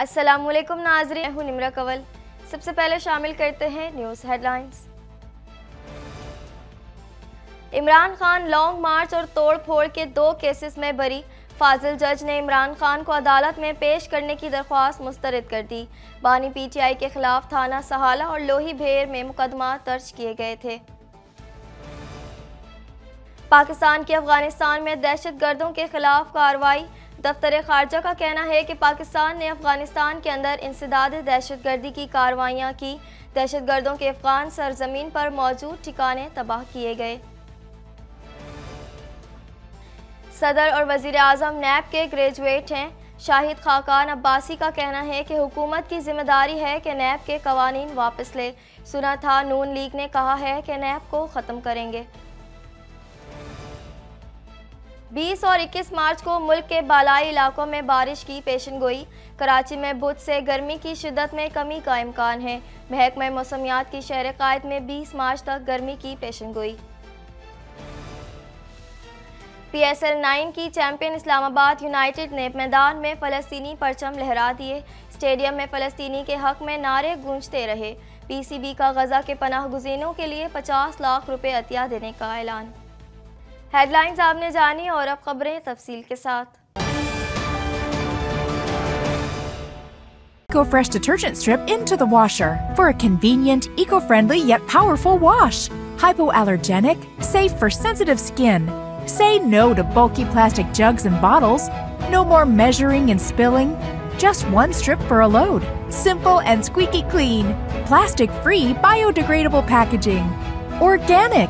नाजरीन मैं हूँ निमरा कंवल। सबसे पहले शामिल करते हैं news headlines. Imran Khan long march और तोड़ फोड़ के दो केसेस में बरी फाजिल जज ने इमरान खान को अदालत में पेश करने की दरख्वास्त मुस्तरद कर दी। बानी पीटीआई के खिलाफ थाना सहाला और लोही भेर में मुकदमा दर्ज किए गए थे। पाकिस्तान की अफ़गानिस्तान में दहशत गर्दों के खिलाफ कार्रवाई। दफ्तर खारजा का कहना है कि पाकिस्तान ने अफ़गानिस्तान के अंदर इंसदाद दहशत गर्दी की कार्रवाइयाँ की। दहशत गर्दों के अफगान सरजमीन पर मौजूद ठिकाने तबाह किए गए। सदर और वज़ीर अजम नैब के ग्रेजुएट हैं। शाहिद खाकान अब्बासी का कहना है कि हुकूमत की ज़िम्मेदारी है कि नैब के कवानीन वापस ले। सुना था नून लीग ने कहा है कि नैब को ख़त्म करेंगे। 20 और 21 मार्च को मुल्क के बालाई इलाकों में बारिश की पेशन गोई। कराची में बुध से गर्मी की शिदत में कमी का इम्कान है। महकमे मौसमियात की शहर कायद में 20 मार्च तक गर्मी की पेशन गोई। पी एस एल नाइन की चैंपियन इस्लामाबाद यूनाइटेड ने मैदान में फ़लस्तनी परचम लहरा दिए। स्टेडियम में फ़लस्तनी के हक में नारे गूंजते रहे। पी सी बी का गज़ा के पनाह गुजीनों के लिए पचास लाख रुपए अतिया देने का ऐलान। हेडलाइंस आपने जानी और अब खबरें तफसील के साथ EcoFresh detergent strip into the washer for a convenient, eco-friendly yet powerful wash. Hypoallergenic, safe for sensitive skin. Say no to bulky plastic jugs and bottles. No more measuring and spilling. Just one strip for a load. Simple and squeaky clean. Plastic-free, biodegradable packaging. Organic,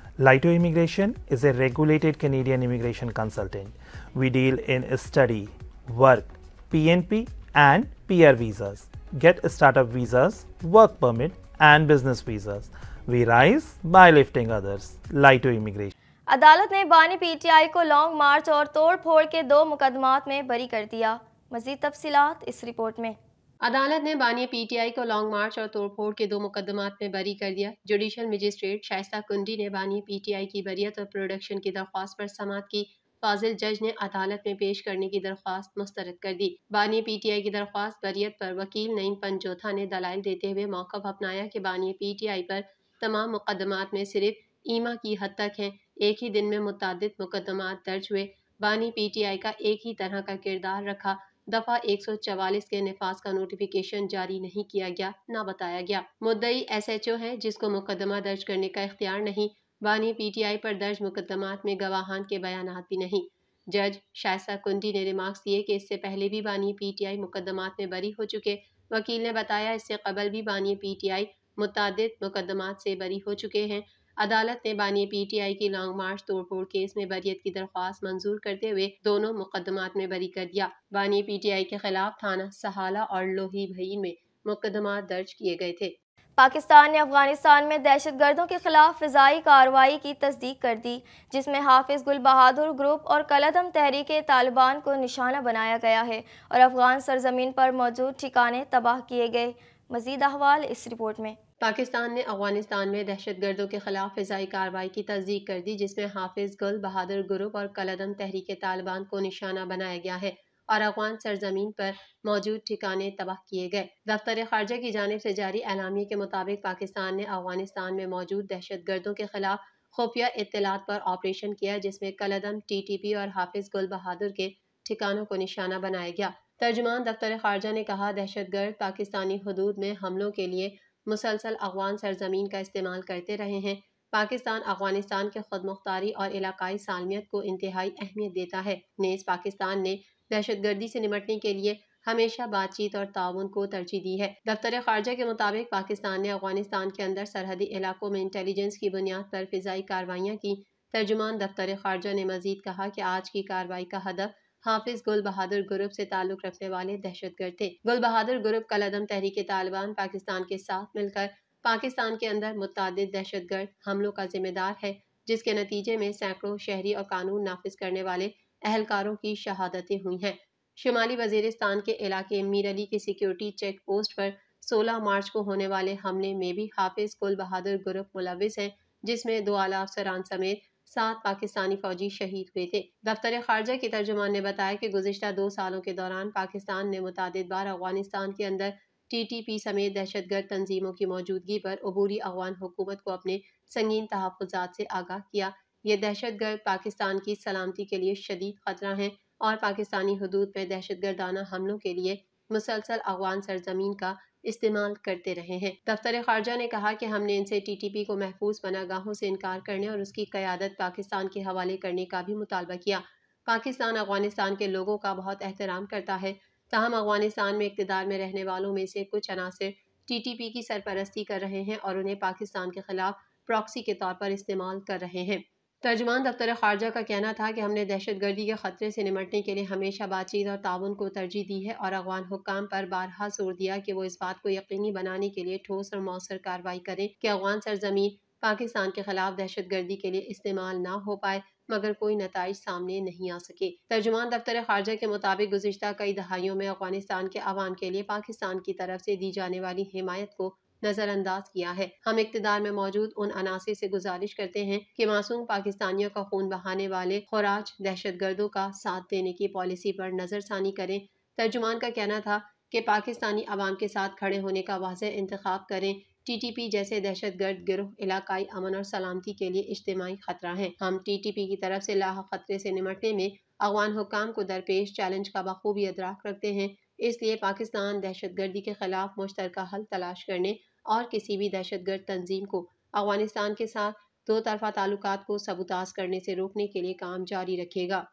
Lito Immigration is a regulated Canadian immigration consultant. We deal in study, work, PNP, and PR visas. Get startup visas, work permit, and business visas. We rise by lifting others. Lito Immigration. अदालत ने बानी PTI को long march और तोड़ फोड़ के दो मुकदमात में बरी कर दिया मजीद तफसीलात इस रिपोर्ट में अदालत ने बानी पीटीआई को लॉन्ग मार्च और तोड़फोड़ के दो मुकदमात में बरी कर दिया। जुडिशल मजिस्ट्रेट शाइस्ता कुंडी ने बानी पीटीआई की बरियत और प्रोडक्शन की दरख्वास्त पर समात की। फाजिल जज ने अदालत में पेश करने की दरख्वास्त मुस्तरद कर दी। बानी पीटीआई की दरख्वास्त बरियत पर वकील नईम पंजोथा ने दलाइल देते हुए मौकफ अपनाया कि बानी पीटीआई पर तमाम मुकदमात में सिर्फ़ ईमा की हद तक हैं। एक ही दिन में मुतद मुकदमात दर्ज हुए। बानी पीटीआई का एक ही तरह का किरदार रखा। दफ़ा 144 के नफाज का नोटिफिकेशन जारी नहीं किया गया, न बताया गया। मुद्दई एस एच ओ है, जिसको मुकदमा दर्ज करने का इख्तियार नहीं। बानी पीटीआई पर दर्ज मुकदमात में गवाहान के बयान भी नहीं। जज शायसा कुंडी ने रिमार्क्स दिए कि इससे पहले भी बानी पीटीआई मुकदमात में बरी हो चुके। वकील ने बताया, इससे कबल भी बानी पीटीआई मुतद मुकदमात से बरी हो चुके हैं। अदालत ने बानी पीटीआई की लॉन्ग मार्च तोड़फोड़ केस में बरियत की दरख्वास्त मंजूर करते हुए दोनों मुकदमात में बरी कर दिया। बानी पीटीआई के खिलाफ थाना सहाला और लोही भई में मुकदमा दर्ज किए गए थे। पाकिस्तान ने अफ़गानिस्तान में दहशत गर्दों के खिलाफ फिजाई कार्रवाई की तस्दीक कर दी, जिसमें हाफिज गुल बहादुर ग्रुप और कलदम तहरीक तालिबान को निशाना बनाया गया है और अफगान सरजमीन पर मौजूद ठिकाने तबाह किए गए। मजीद अहवाल इस रिपोर्ट में। पाकिस्तान ने अफ़गानिस्तान में दहशत गर्दों के खिलाफ फिजाई कार्रवाई की तस्दीक कर दी, जिसमें हाफिज गुल, बहादुर ग्रुप और कलदम तहरीक तालिबान को निशाना बनाया गया है और अफगान सरजमीन पर मौजूद ठिकाने तबाह किए गए। दफ्तर खारजा की जानब से जारी एलामी के मुताबिक पाकिस्तान ने अफ़गानिस्तान में मौजूद दहशत गर्दों के खिलाफ खुफिया इतलात पर ऑपरेशन किया, जिसमें कलदम टी टी पी और हाफिज गुल, बहादुर के ठिकानों को निशाना बनाया गया। तर्जुमान दफ्तर खारजा ने कहा दहशत गर्द पाकिस्तानी हदूद में हमलों के लिए मुसलसल अफगान सरजमीन का इस्तेमाल करते रहे हैं। पाकिस्तान अफ़गानिस्तान के खुद मुख्तारी और इलाकाई सालमियत को इंतहाई अहमियत देता है। नेज पाकिस्तान ने दहशत गर्दी से निमटने के लिए हमेशा बातचीत और ताउन को तरजीह दी है। दफ्तर खारजा के मुताबिक पाकिस्तान ने अफ़गानिस्तान के अंदर सरहदी इलाकों में इंटेलिजेंस की बुनियाद पर फिजाई कार्रवाइयाँ की। तर्जुमान दफ्तर खारजा ने मजीद कहा कि आज की कार्रवाई का हदफ हाफिज गुल बहादुर ग्रुप से ताल्लुक रखने वाले दहशतगर्द थे। गुल बहादुर ग्रुप कलदम तहरीक तालिबान पाकिस्तान के साथ मिलकर पाकिस्तान के अंदर मुतद दहशतगर्द हमलों का जिम्मेदार है, जिसके नतीजे में सैकड़ों शहरी और कानून नाफिज करने वाले अहलकारों की शहादतें हुई हैं। शुमाली वजीरिस्तान के इलाके मीर अली की सिक्योरिटी चेक पोस्ट पर 16 मार्च को होने वाले हमले में भी हाफिज कुल बहादुर ग्रुप मुलविस हैं, जिसमें दो आला अफसरान समेत सात पाकिस्तानी फौजी शहीद हुए थे। दफ्तर खारजा के तर्जुमान ने बताया कि गुजशत दो सालों के दौरान पाकिस्तान ने मुतद बार अफ़गानिस्तान के अंदर टी टी पी समेत दहशतगर्द तंजीमों की मौजूदगी पर अबूरी अफगान हुकूमत को अपने संगीन तहफ़ात से आगाह किया। ये दहशतगर्द पाकिस्तान की सलामती के लिए शदीद खतरा हैं और पाकिस्तानी हदूद में दहशतगर्दाना हमलों के लिए मुसलसल अफगान सरजमीन का इस्तेमाल करते रहे हैं। दफ्तर खारजा ने कहा कि हमने इनसे टी टी पी को महफूज पनागाहों से इनकार करने और उसकी क्यादत पाकिस्तान के हवाले करने का भी मुतालबा किया। पाकिस्तान अफ़गानिस्तान के लोगों का बहुत एहतराम करता है। तहम अफ़गानिस्तान में इकतदार में रहने वालों में से कुछ अनासर टी टी पी की सरपरस्ती कर रहे हैं और उन्हें पाकिस्तान के खिलाफ प्रॉक्सी के तौर पर इस्तेमाल कर रहे हैं। तर्जमान दफ्तर खारजा का कहना था कि हमने दहशत गर्दी के खतरे से निमटने के लिए हमेशा बातचीत और ताउन को तरजीह दी है और अफगान हुकाम पर बारहा ज़ोर दिया कि वो इस बात को यकीनी बनाने के लिए ठोस और मौसर कार्रवाई करें कि अफगान सरजमीन पाकिस्तान के खिलाफ दहशत गर्दी के लिए इस्तेमाल ना हो पाए, मगर कोई नतज सामने नहीं आ सके। तर्जुमान दफ्तर खारजा के मुताबिक गुजशत कई दहाइयों में अफ़गानिस्तान के अवाम के लिए पाकिस्तान की तरफ़ से दी जाने वाली हिमायत को नज़रअंदाज किया है। हम इकतदार में मौजूद उन अनासर से गुजारिश करते हैं कि मासूम पाकिस्तानियों का खून बहाने वाले खुराज दहशत गर्दों का साथ देने की पॉलिसी पर नज़रसानी करें। तर्जुमान का कहना था कि पाकिस्तानी अवाम के साथ खड़े होने का वाज इंतखब करें। टी टी पी जैसे दहशत गर्द गिरोह, इलाकाई अमन और सलामती के लिए इज्तमी खतरा है। हम टी टी पी की तरफ़ से लाह खतरे से निमटने में अफगान हुकाम को दरपेश चैलेंज का बखूबी अदराक रखते हैं। इसलिए पाकिस्तान दहशत गर्दी के खिलाफ मुश्तर हल तलाश करने और किसी भी दहशतगर्द तंजीम को अफ़गानिस्तान के साथ दो तरफा ताल्लुक को सबुताज करने से रोकने के लिए काम जारी रखेगा।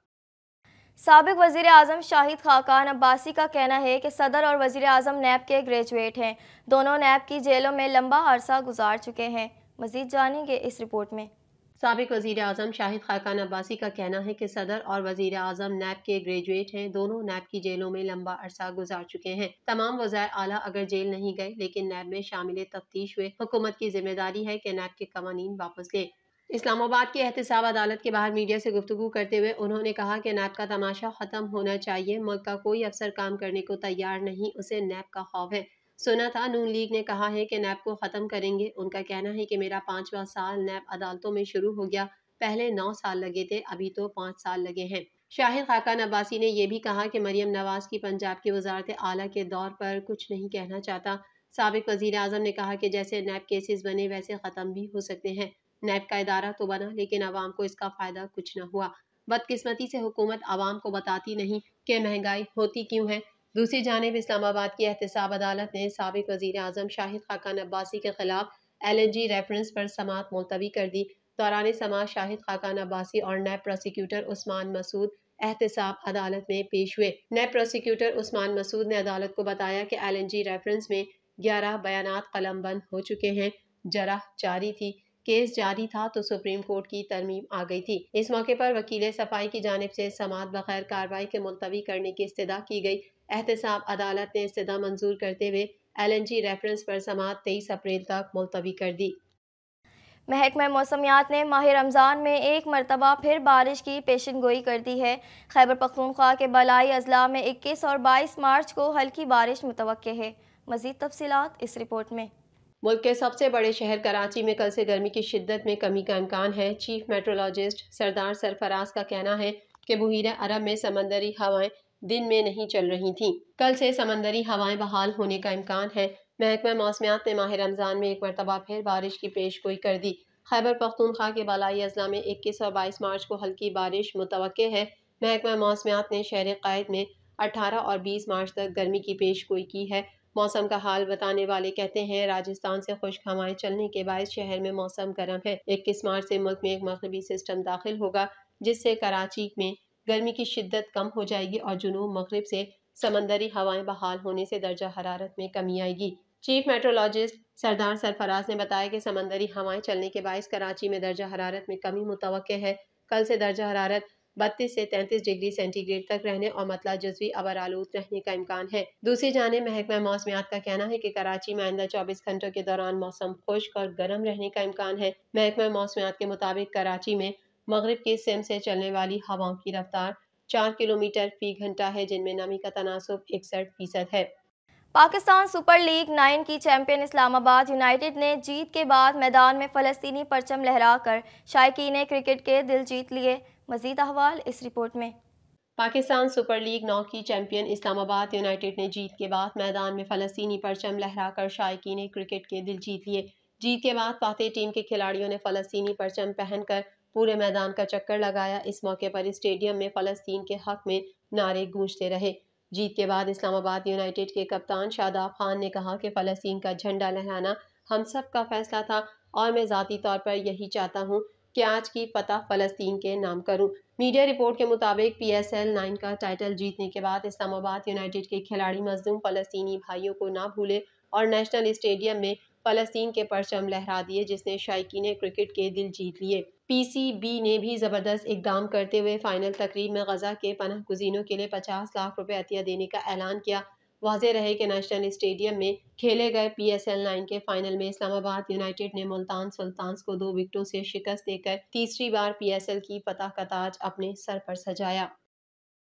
सबक वज़ीर अजम शाहिद खाकान अब्बासी का कहना है कि सदर और वज़ीर अजम नैब के ग्रेजुएट हैं। दोनों नैब की जेलों में लंबा अरसा गुजार चुके हैं। मजीद जानेंगे इस रिपोर्ट में। सबक वज़ीर अजम शाहिद खाकान अब्बासी का कहना है कि सदर और वज़ीर अजम नैब के ग्रेजुएट हैं। दोनों नैब की जेलों में लंबा अरसा गुजार चुके हैं। तमाम वजाय आला अगर जेल नहीं गए, लेकिन नैब में शामिल तफ्तीश हुए। हुकूमत की ज़िम्मेदारी है कि नैब के कवानीन वापस ले। इस्लामाबाद की एहतसाब अदालत के बाहर मीडिया से गुफ्तु करते हुए उन्होंने कहा कि नैब का तमाशा ख़त्म होना चाहिए। मुल्क का कोई अफसर काम करने को तैयार नहीं, उसे नैब का खौफ है। सुना था नून लीग ने कहा है कि नैब को ख़त्म करेंगे। उनका कहना है कि मेरा पाँचवा साल नैब अदालतों में शुरू हो गया। पहले नौ साल लगे थे, अभी तो पाँच साल लगे हैं। शाहिद खाकान अब्बासी ने यह भी कहा कि मरियम नवाज़ की पंजाब की वजारत आला के दौर पर कुछ नहीं कहना चाहता। सबक वज़ीर अजम ने कहा कि जैसे नैब केसेस बने, वैसे ख़त्म भी हो सकते हैं। नैब का इदारा तो बना, लेकिन आवाम को इसका फ़ायदा कुछ न हुआ। बदकिस्मती से हुकूमत आवाम को बताती नहीं कि महँगाई होती क्यों है। दूसरी जानब इस्लामाबाद की एहतसाब अदालत ने सबक वजी अजम शाहिद खाकान अब्बासी के खिलाफ एल एन जी रेफरेंस पर समात मुलतवी कर दी। दौरान समाज शाहिद खाकान अब्बासी और नैब प्रोसिक्यूटर उस्मान मसूद एहतसाब अदालत में पेश हुए। नैब प्रोसिक्यूटर उस्मान मसूद ने अदालत को बताया कि एल एन जी रेफरेंस में ग्यारह बयान कलम बंद हो चुके हैं। जरा जारी थी। केस जारी था तो सुप्रीम कोर्ट की तरमीम आ गई थी। इस मौके पर वकील सफ़ाई की जानब से समात बगैर कार्रवाई के मुलतवी करने की इस्तः की गई। एहतसाब अदालत ने इस्तः मंजूर करते हुए एल एन जी रेफरेंस पर समात तेईस अप्रैल तक मुलतवी कर दी। महकमा मौसमियात ने माह रमज़ान में एक मरतबा फिर बारिश की पेशन गोई कर दी है। खैबर पख्तूनख्वा के बलाई अजला में इक्कीस और बाईस मार्च को हल्की बारिश मुतव है। मजीद तफसीत इस रिपोर्ट में। मुल्क के सबसे बड़े शहर कराची में कल से गर्मी की शिद्दत में कमी का इम्कान है। चीफ मेट्रोलॉजिस्ट सरदार सरफराज का कहना है कि बहिरा अरब में समंदरी हवाएँ दिन में नहीं चल रही थी। कल से समंदरी हवाएँ बहाल होने का इम्कान है। महकमा मौसमियात ने माह रमज़ान में एक मरतबा फिर बारिश की पेश गोई कर दी। खैबर पख्तूनख्वा के बालाई अजला में इक्कीस और बाईस मार्च को हल्की बारिश मुतव है। महकमा मौसमियात ने शहर कायद में अठारह और बीस मार्च तक गर्मी की पेश गोई की है। मौसम का हाल बताने वाले कहते हैं, राजस्थान से खुश्क हवाएँ चलने के बाद शहर में मौसम गर्म है। इक्कीस मार्च से मुल्क में एक मगरबी सिस्टम दाखिल होगा, जिससे कराची में गर्मी की शिद्दत कम हो जाएगी और जुनूब मगरब से समंदरी हवाएँ बहाल होने से दर्जा हरारत में कमी आएगी। चीफ मेट्रोलॉजिस्ट सरदार सरफराज ने बताया कि समंदरी हवाएँ चलने के बायस कराची में दर्जा हरारत में कमी मुतव है। कल से दर्जा हरारत बत्तीस से तैंतीस डिग्री सेंटीग्रेड तक रहने और मतला जजवी अबर आलूद रहने का इम्कान है। दूसरी जाने महकमा मौसमियात का कहना है कि कराची में आइंदा चौबीस घंटों के दौरान मौसम खुश्क और गर्म रहने का इम्कान है। महकमा मौसमियात के मुताबिक कराची में मगरब के सिम से चलने वाली हवाओं की रफ्तार चार किलोमीटर फ़ी घंटा है जिनमें नमी का तनासब इकसठ फ़ीसद है। पाकिस्तान सुपर लीग नाइन की चैंपियन इस्लामाबाद यूनाइटेड ने जीत के बाद मैदान में फ़लस्तीनी परचम लहराकर शायकीन क्रिकेट के दिल जीत लिए। मजीद अहवाल इस रिपोर्ट में। पाकिस्तान सुपर लीग नौ की चैंपियन इस्लामाबाद यूनाइटेड ने जीत के बाद मैदान में फ़लस्तीनी परचम लहराकर शायकीन क्रिकेट के दिल जीत लिए। जीत के बाद फाते टीम के खिलाड़ियों ने फ़लस्तीनी परचम पहनकर पूरे मैदान का चक्कर लगाया। इस मौके पर स्टेडियम में फ़लस्तीन के हक में नारे गूंजते रहे। जीत के बाद इस्लामाबाद यूनाइटेड के कप्तान शादाब खान ने कहा कि फ़लस्तीन का झंडा लहराना हम सब का फैसला था और मैं ज़ाती तौर पर यही चाहता हूँ कि आज की फतह फ़लस्तीन के नाम करूँ। मीडिया रिपोर्ट के मुताबिक पी एस एल नाइन का टाइटल जीतने के बाद इस्लामाबाद यूनाइटेड के खिलाड़ी मजलूम फ़लस्तीनी भाइयों को ना भूले और नेशनल स्टेडियम में फ़लस्तीन के परचम लहरा दिए, जिसने शायकीन क्रिकेट के दिल जीत लिए। पीसीबी ने भी ज़बरदस्त इकदाम करते हुए फ़ाइनल तकरीब में गजा के पनह गुजीनों के लिए पचास लाख रुपए अतिया देने का ऐलान किया। वाजे रहे कि नेशनल स्टेडियम में खेले गए पी एस एल नाइन के फाइनल में इस्लामाबाद यूनाइटेड ने मुल्तान सुल्तान को दो विकेटों से शिकस्त देकर तीसरी बार पी एस एल की फतह का ताज अपने सर पर सजाया।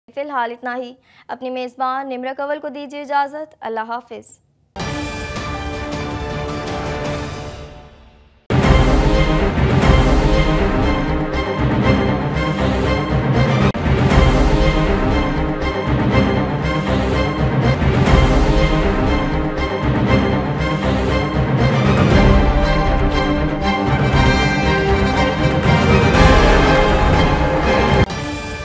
फ़िलहाल इतना ही। अपनी मेज़बान निम्र कंवल को दीजिए इजाज़त। अल्लाह हाफिज़।